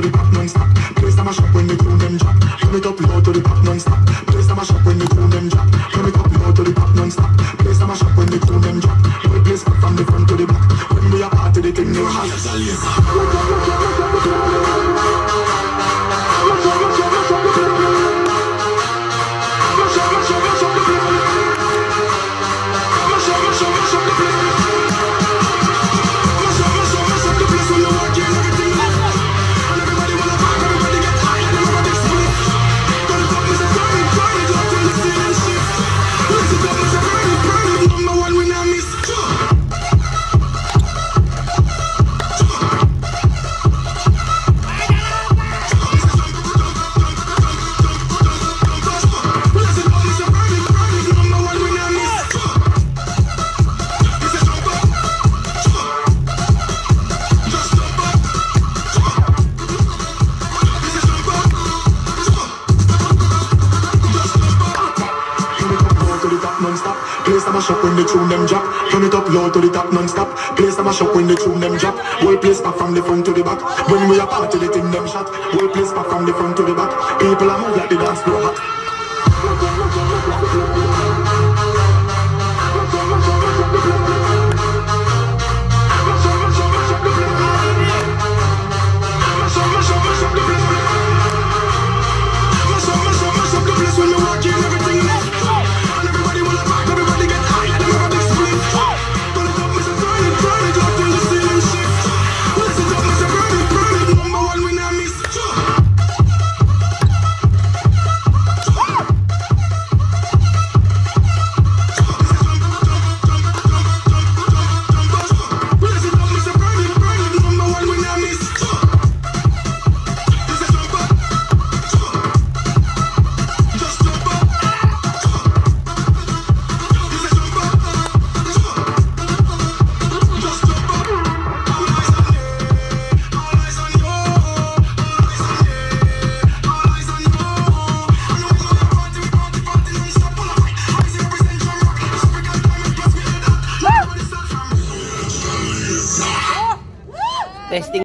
to the back non-stop. Place them a shop when the tune them drop. Turn it up low to the back non-stop. Place them a shop when the tune them drop. Turn it up low to the back non-stop. Place them a shop when the tune them drop. We place from the front to the back. When we are party, the thing never hot. Them a shop when the tune them drop. Turn it up low to the top non-stop. Place them a shop when the tune them drop. Whole place back from the front to the back. When we are party, the thing them shot. Whole place back from the front to the back. People are move like the dance floor hot. Testing